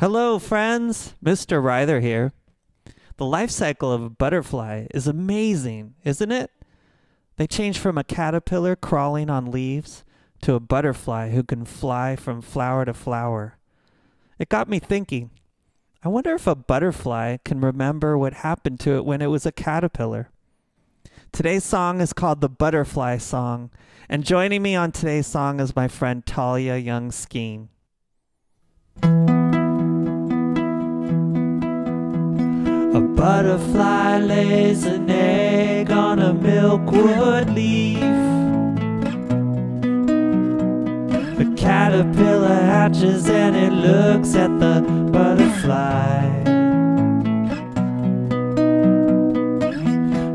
Hello, friends. Mr. Ryther here. The life cycle of a butterfly is amazing, isn't it? They change from a caterpillar crawling on leaves to a butterfly who can fly from flower to flower. It got me thinking. I wonder if a butterfly can remember what happened to it when it was a caterpillar. Today's song is called the Butterfly Song, and joining me on today's song is my friend Talia Young Skeen. Butterfly lays an egg on a milkwood leaf. The caterpillar hatches and it looks at the butterfly.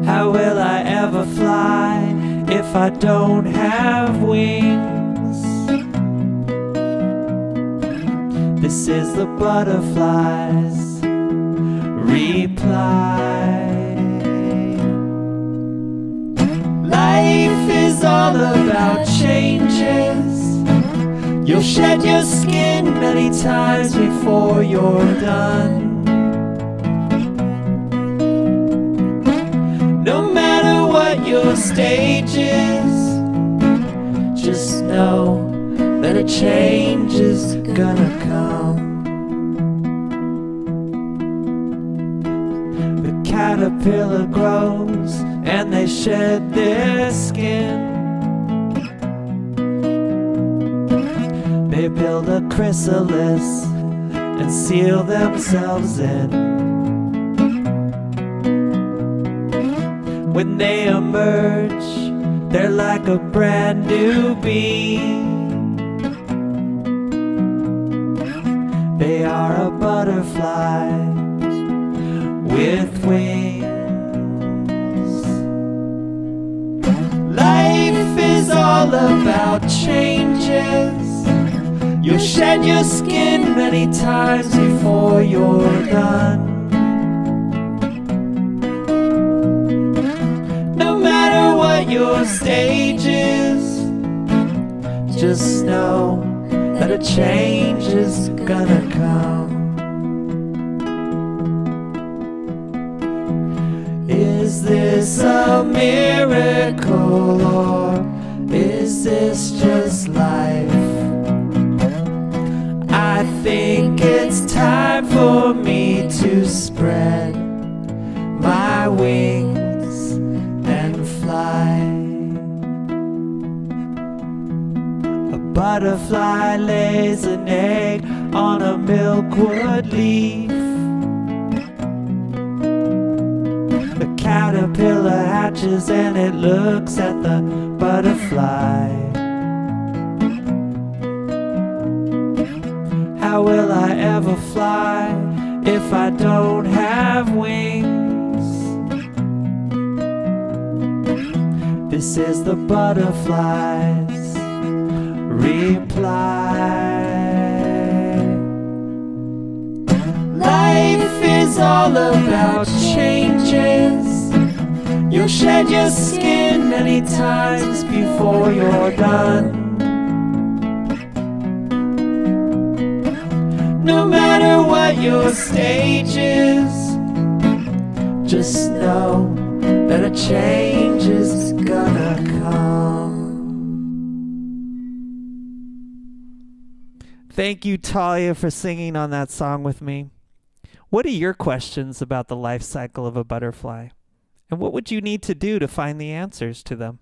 How will I ever fly if I don't have wings? This is the butterfly's reply. Life is all about changes. You'll shed your skin many times before you're done. No matter what your stage is, just know that a change is gonna come. Caterpillar grows and they shed their skin. They build a chrysalis and seal themselves in. When they emerge, they're like a brand new bee. They are a butterfly wings. Life is all about changes. You'll shed your skin many times before you're done. No matter what your stage is, just know that a change is gonna come. This a miracle or is this just life? I think it's time for me to spread my wings and fly. A butterfly lays an egg on a milkwood leaf. And it looks at the butterfly. How will I ever fly if I don't have wings? This is the butterfly's reply. Life is all about changes. You'll shed your skin many times before you're done. No matter what your stage is, just know that a change is gonna come. Thank you, Talia, for singing on that song with me. What are your questions about the life cycle of a butterfly? And what would you need to do to find the answers to them?